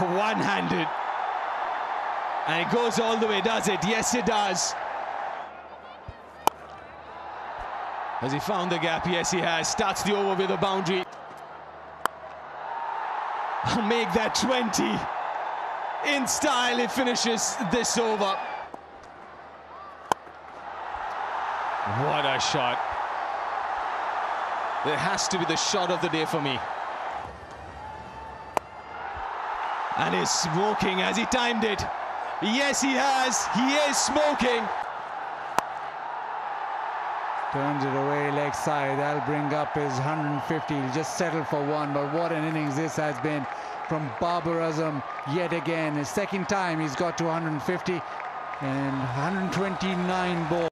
one-handed. And it goes all the way, does it? Yes, it does. Has he found the gap? Yes, he has. Starts the over with a boundary. I'll make that 20. In style, it finishes this over. What a shot. It has to be the shot of the day for me. And he's smoking. as he timed it? Yes, he has. He is smoking. Turns it away leg side. That'll bring up his 150. He'll just settle for one. But what an innings this has been from Babar Azam yet again. His second time he's got to 150 and 129 balls.